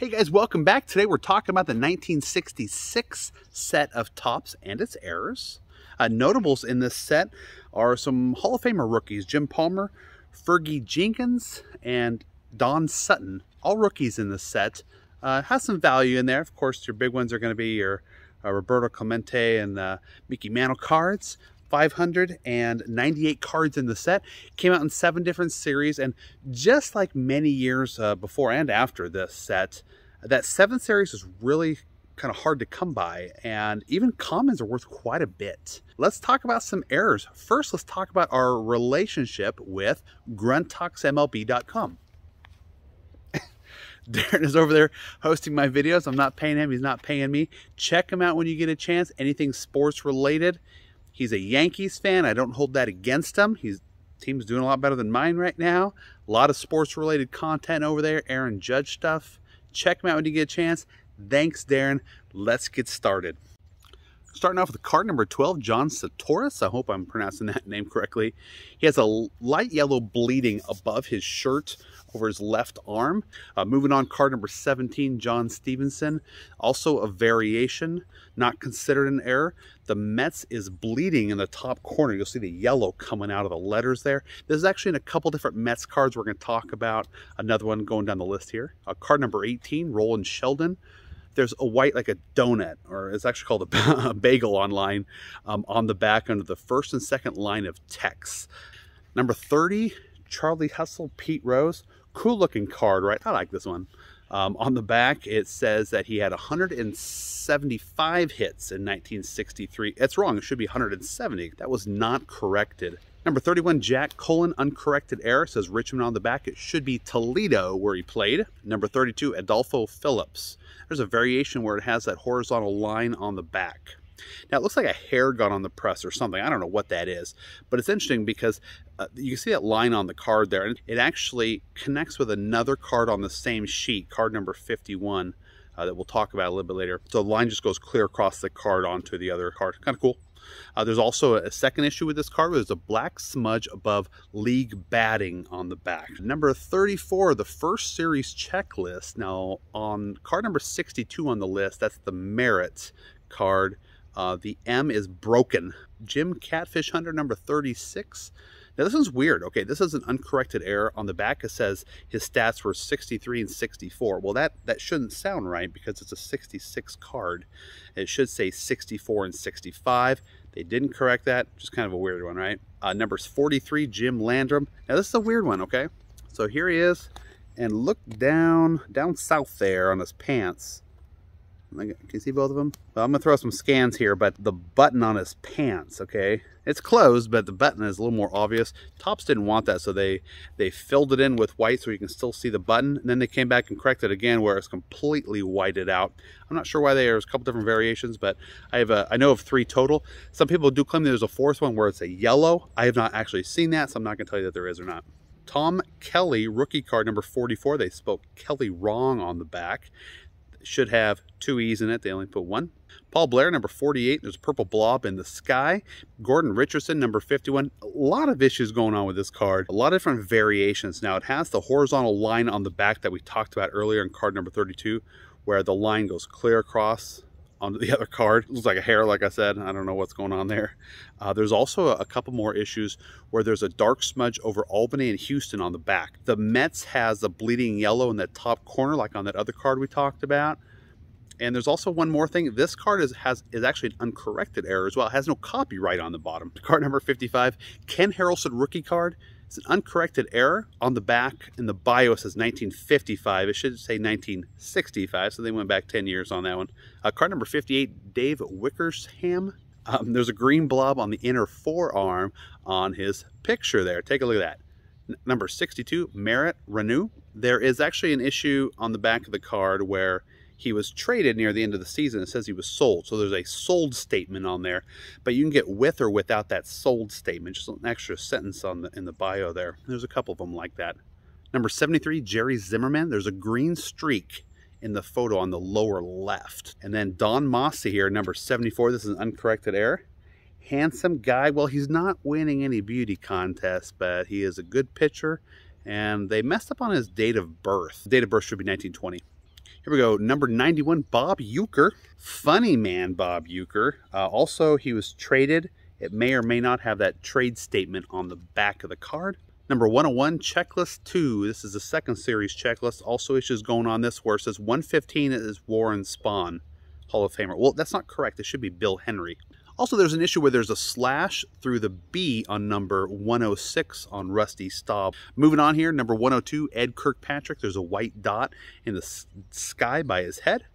Hey guys, welcome back. Today we're talking about the 1966 set of Topps and its errors. Uh, notables in this set are some Hall of Famer rookies, Jim Palmer, Fergie Jenkins, and Don Sutton. All rookies in this set. Uh, has some value in there. Of course, your big ones are going to be your uh, Roberto Clemente and uh, Mickey Mantle cards. 598 cards in the set. Came out in seven different series, and just like many years uh, before and after this set, that seven series is really kind of hard to come by, and even commons are worth quite a bit. Let's talk about some errors. First, let's talk about our relationship with grunttalksmlb.com. Darren is over there hosting my videos. I'm not paying him. He's not paying me. Check him out when you get a chance. Anything sports related. He's a Yankees fan. I don't hold that against him. His team's doing a lot better than mine right now. A lot of sports related content over there. Aaron Judge stuff. Check him out when you get a chance. Thanks, Darren. Let's get started. Starting off with card number 12, John Tsitouris. I hope I'm pronouncing that name correctly. He has a light yellow bleeding above his shirt over his left arm. Uh, moving on, card number 17, John Stephenson. Also a variation, not considered an error. The Mets is bleeding in the top corner. You'll see the yellow coming out of the letters there. This is actually in a couple different Mets cards we're going to talk about. Another one going down the list here. Uh, card number 18, Roland Sheldon there's a white like a donut or it's actually called a, bagel online um, on the back under the first and second line of text. Number 30 charlie hustle pete rose. Cool looking card right? I like this one. Um, on the back it says that he had 175 hits in 1963 it's wrong. It should be 170 that was not corrected Number 31, Jack Cullen, uncorrected error, says Richmond on the back. It should be Toledo where he played. Number 32, Adolfo Phillips. There's a variation where it has that horizontal line on the back. Now it looks like a hair gun on the press or something. I don't know what that is, but it's interesting because uh, you can see that line on the card there, and it actually connects with another card on the same sheet, card number 51, uh, that we'll talk about a little bit later. So the line just goes clear across the card onto the other card. Kind of cool. Uh, there's also a second issue with this card. There's a black smudge above league batting on the back. Number 34, the first series checklist. Now on card number 62 on the list, that's the Merritt card. Uh, the M is broken. Jim Catfish Hunter number 36. Now this one's weird. Okay, this is an uncorrected error. On the back it says his stats were 63 and 64. Well, that, that shouldn't sound right because it's a 66 card. It should say 64 and 65. They didn't correct that. Just kind of a weird one, right? Uh, numbers 43, Jim Landrum. Now this is a weird one, okay? So here he is. And look down, down south there on his pants. Can you see both of them? Well, I'm to throw some scans here, but the button on his pants, okay? It's closed, but the button is a little more obvious. Topps didn't want that, so they, they filled it in with white so you can still see the button. And then they came back and corrected it again where it's completely whited out. I'm not sure why there's a couple different variations, but I have a, I know of three total. Some people do claim there's a fourth one where it's a yellow. I have not actually seen that, so I'm not going to tell you that there is or not. Tom Kelly, rookie card number 44. They spoke Kelly wrong on the back should have two E's in it. They only put one. Paul Blair, number 48. There's a purple blob in the sky. Gordon Richardson, number 51. A lot of issues going on with this card. A lot of different variations. Now, it has the horizontal line on the back that we talked about earlier in card number 32, where the line goes clear across onto the other card. It looks like a hair, like I said. I don't know what's going on there. Uh, there's also a, couple more issues where there's a dark smudge over Albany and Houston on the back. The Mets has a bleeding yellow in that top corner, like on that other card we talked about. And there's also one more thing. This card is has is actually an uncorrected error as well. It has no copyright on the bottom. Card number 55, Ken Harrelson rookie card. It's an uncorrected error on the back in the bio says 1955. It should say 1965, so they went back 10 years on that one. Uh, card number 58, Dave Wickersham. Um, there's a green blob on the inner forearm on his picture there. Take a look at that. N number 62, Merritt Ranew. There is actually an issue on the back of the card where he was traded near the end of the season. It says he was sold. So there's a sold statement on there, but you can get with or without that sold statement. Just an extra sentence on the in the bio there. There's a couple of them like that. Number 73, Jerry Zimmerman. There's a green streak in the photo on the lower left. And then Don Mossi here, number 74. This is an uncorrected error. Handsome guy. Well, he's not winning any beauty contests, but he is a good pitcher. And they messed up on his date of birth. date of birth should be 1920. Here we go. Number 91, Bob Uecker. Funny man, Bob Uecker. Uh, also, he was traded. It may or may not have that trade statement on the back of the card. Number 101, Checklist 2. This is the second series checklist. Also issues going on this where it says 115 is Warren Spahn, Hall of Famer. Well, that's not correct. It should be Bill Henry. Also, there's an issue where there's a slash through the B on number 106 on Rusty Staub. Moving on here, number 102, Ed Kirkpatrick. There's a white dot in the sky by his head.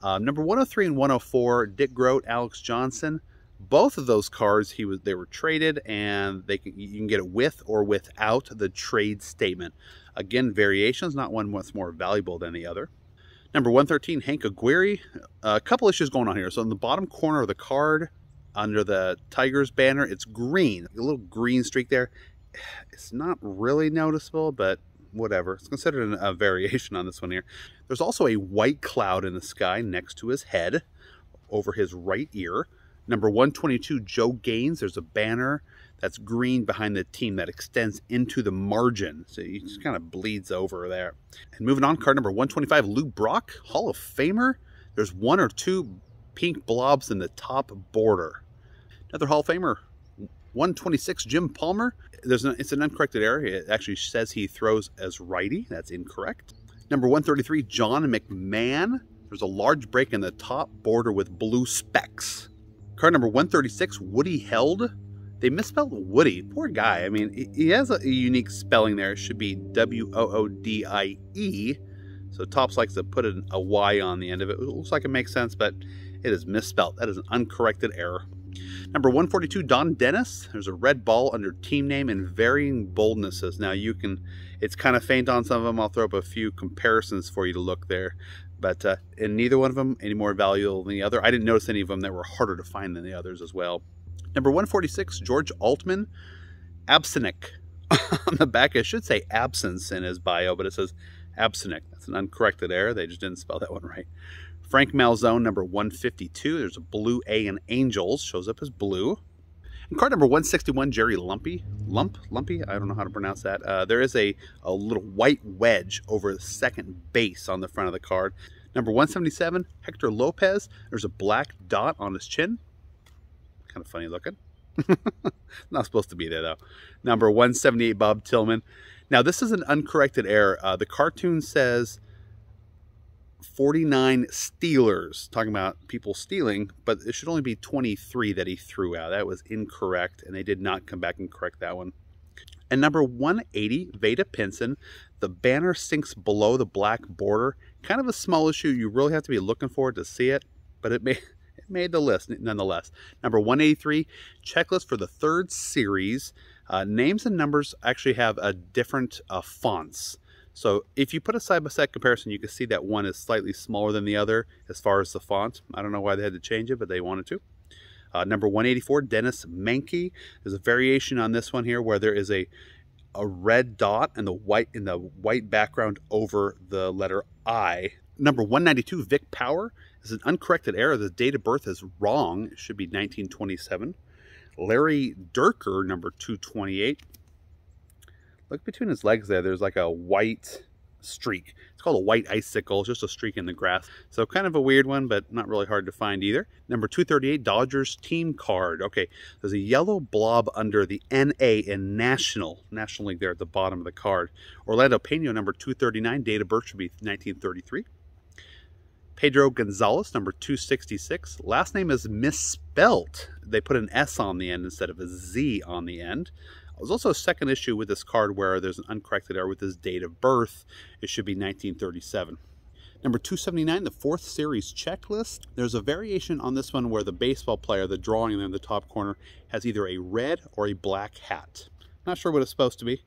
Uh, number 103 and 104, Dick Groat, Alex Johnson both of those cards he was they were traded and they can you can get it with or without the trade statement again variations not one what's more valuable than the other number 113 hank aguirre a couple issues going on here so in the bottom corner of the card under the tigers banner it's green a little green streak there it's not really noticeable but whatever it's considered a variation on this one here there's also a white cloud in the sky next to his head over his right ear Number 122, Joe Gaines. There's a banner that's green behind the team that extends into the margin. So he just kind of bleeds over there. And moving on, card number 125, Lou Brock, Hall of Famer. There's one or two pink blobs in the top border. Another Hall of Famer, 126, Jim Palmer. There's an, it's an uncorrected error. It actually says he throws as righty. That's incorrect. Number 133, John McMahon. There's a large break in the top border with blue specks. Card number 136, Woody Held. They misspelled Woody. Poor guy. I mean, he has a unique spelling there. It should be W-O-O-D-I-E. So Topps likes to put a Y on the end of it. It looks like it makes sense, but it is misspelled. That is an uncorrected error. Number 142, Don Dennis. There's a red ball under team name and varying boldnesses. Now you can, it's kind of faint on some of them. I'll throw up a few comparisons for you to look there but uh, and neither one of them any more valuable than the other. I didn't notice any of them that were harder to find than the others as well. Number 146, George Altman, Absinic. On the back, it should say absence in his bio, but it says Absinic. That's an uncorrected error. They just didn't spell that one right. Frank Malzone, number 152. There's a blue A in Angels, shows up as blue. And card number 161, Jerry Lumpe. Lump? Lumpy? I don't know how to pronounce that. Uh, there is a, a little white wedge over the second base on the front of the card. Number 177, Hector Lopez. There's a black dot on his chin. Kind of funny looking. Not supposed to be there, though. Number 178, Bob Tillman. Now, this is an uncorrected error. Uh, the cartoon says 49 Steelers, talking about people stealing, but it should only be 23 that he threw out. That was incorrect, and they did not come back and correct that one. And number 180, Vada Pinson, the banner sinks below the black border. Kind of a small issue. You really have to be looking for it to see it, but it made, it made the list nonetheless. Number 183, checklist for the third series. Uh, names and numbers actually have a different uh, fonts. So if you put a side-by-side -side comparison, you can see that one is slightly smaller than the other as far as the font. I don't know why they had to change it, but they wanted to. Uh, number 184, Denis Menke. There's a variation on this one here where there is a a red dot and the white in the white background over the letter I. Number 192, Vic Power. is an uncorrected error. The date of birth is wrong. It should be 1927. Larry Dierker, number 228. Look between his legs there. There's like a white streak. It's called a white icicle, it's just a streak in the grass. So kind of a weird one, but not really hard to find either. Number 238, Dodgers team card. Okay, there's a yellow blob under the NA in National, National League there at the bottom of the card. Orlando Pena, number 239, date of birth should be 1933. Pedro Gonzalez, number 266. Last name is misspelt. They put an S on the end instead of a Z on the end. There's also a second issue with this card where there's an uncorrected error with his date of birth. It should be 1937. Number 279, the fourth series checklist. There's a variation on this one where the baseball player, the drawing in the top corner, has either a red or a black hat. Not sure what it's supposed to be,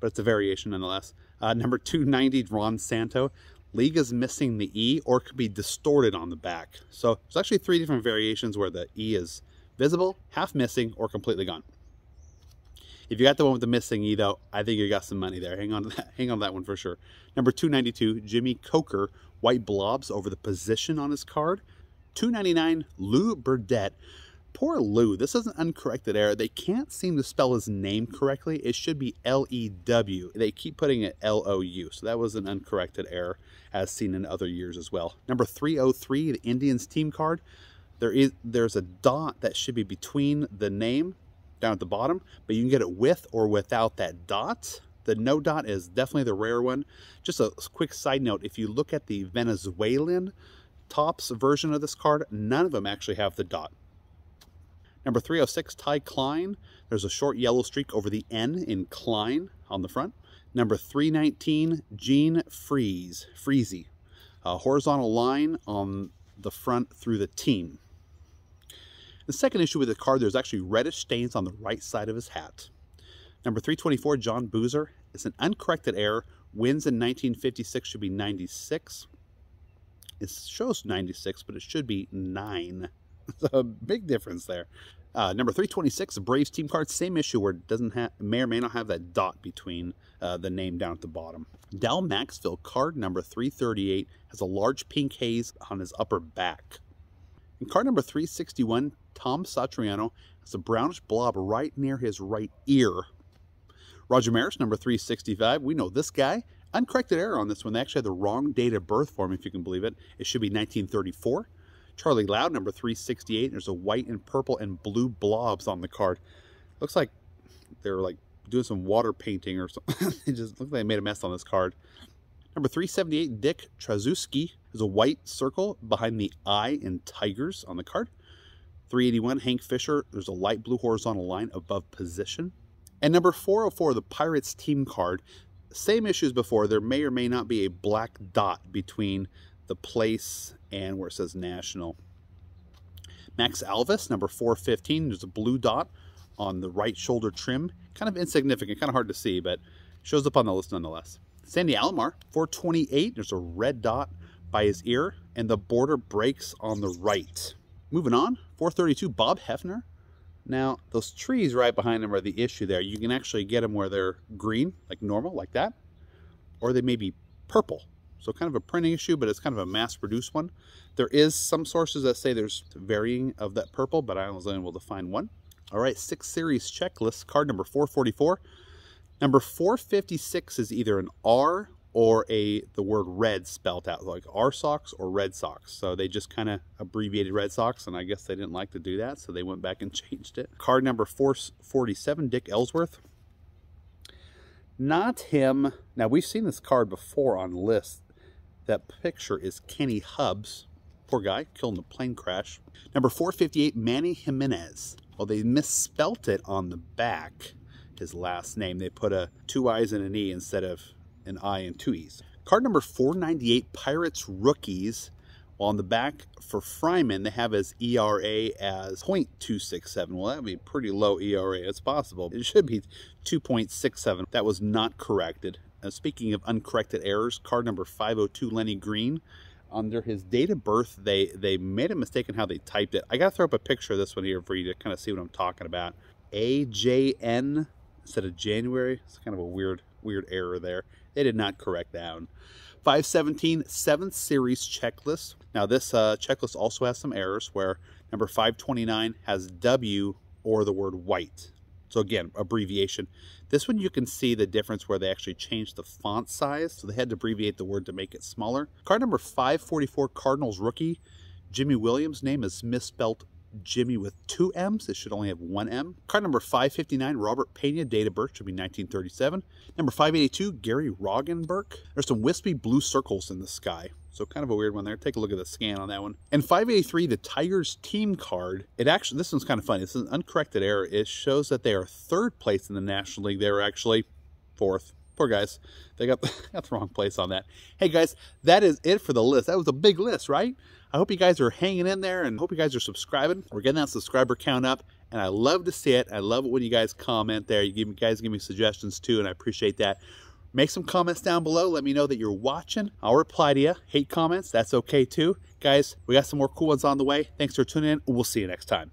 but it's a variation nonetheless. Uh, number 290, Ron Santo. League is missing the E or could be distorted on the back. So there's actually three different variations where the E is visible, half missing, or completely gone. If you got the one with the missing E though, I think you got some money there. Hang on to that, hang on to that one for sure. Number 292, Jimmy Coker, white blobs over the position on his card. 299, Lou Burdett. Poor Lou, this is an uncorrected error. They can't seem to spell his name correctly. It should be L-E-W. They keep putting it L-O-U, so that was an uncorrected error as seen in other years as well. Number 303, the Indians team card. There is There's a dot that should be between the name down at the bottom, but you can get it with or without that dot. The no dot is definitely the rare one. Just a quick side note, if you look at the Venezuelan Topps version of this card, none of them actually have the dot. Number 306, Ty Cline. There's a short yellow streak over the N in Cline on the front. Number 319, Gene Freese, Freezy. A horizontal line on the front through the team. The second issue with the card, there's actually reddish stains on the right side of his hat. Number 324, John Boozer. It's an uncorrected error. Wins in 1956 should be 96. It shows 96, but it should be 9. a big difference there. Uh, number 326, Braves team card, same issue where it doesn't have, may or may not have that dot between uh, the name down at the bottom. Dal Maxville card number 338 has a large pink haze on his upper back. In card number 361, Tom Satriano has a brownish blob right near his right ear. Roger Maris, number 365, we know this guy. Uncorrected error on this one. They actually had the wrong date of birth for him, if you can believe it. It should be 1934. Charlie Loud, number 368. There's a white and purple and blue blobs on the card. Looks like they're like doing some water painting or something. it just looks like they made a mess on this card. Number 378, Dick Tracewski. There's a white circle behind the eye in Tigers on the card. 381, Hank Fisher. There's a light blue horizontal line above position. And number 404, the Pirates team card. Same issue as before. There may or may not be a black dot between the place and where it says national. Max Alvis, number 415, there's a blue dot on the right shoulder trim. Kind of insignificant, kind of hard to see, but shows up on the list nonetheless. Sandy Alomar, 428, there's a red dot by his ear, and the border breaks on the right. Moving on, 432, Bob Heffner. Now, those trees right behind him are the issue there. You can actually get them where they're green, like normal, like that, or they may be purple, so kind of a printing issue, but it's kind of a mass-produced one. There is some sources that say there's varying of that purple, but I was unable to find one. All right, six series checklist, card number 444. Number 456 is either an R or a the word red spelt out, like R Sox or Red Sox. So they just kind of abbreviated Red Sox, and I guess they didn't like to do that, so they went back and changed it. Card number 447, Dick Ellsworth. Not him. Now, we've seen this card before on lists that picture is Kenny Hubbs. Poor guy, killed in a plane crash. Number 458, Manny Jimenez. Well, they misspelt it on the back, his last name. They put a two I's and an E instead of an I and two E's. Card number 498, Pirates Rookies. On the back for Fryman, they have his ERA as 0.267. Well, that would be pretty low ERA. It's possible. It should be 2.67. That was not corrected. Uh, speaking of uncorrected errors, card number 502, Lenny Green. Under his date of birth, they, they made a mistake in how they typed it. I got to throw up a picture of this one here for you to kind of see what I'm talking about. AJN instead of January. It's kind of a weird, weird error there. They did not correct that 517, 7th series checklist. Now this uh, checklist also has some errors where number 529 has W or the word white. So again, abbreviation. This one you can see the difference where they actually changed the font size. So they had to abbreviate the word to make it smaller. Card number 544, Cardinals rookie. Jimmy Williams' name is misspelled Jimmy with two M's. It should only have one M. Card number 559, Robert Pena, date of birth should be 1937. Number 582, Gary Roggenburk. There's some wispy blue circles in the sky. So kind of a weird one there. Take a look at the scan on that one. And 583, the Tigers team card. It actually, this one's kind of funny. It's an uncorrected error. It shows that they are third place in the National League. They were actually fourth. Poor guys. They got, got the wrong place on that. Hey guys, that is it for the list. That was a big list, right? I hope you guys are hanging in there and hope you guys are subscribing. We're getting that subscriber count up and I love to see it. I love it when you guys comment there. You, give, you guys give me suggestions too and I appreciate that. Make some comments down below. Let me know that you're watching. I'll reply to you. Hate comments, that's okay too. Guys, we got some more cool ones on the way. Thanks for tuning in. We'll see you next time.